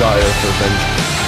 desire for vengeance.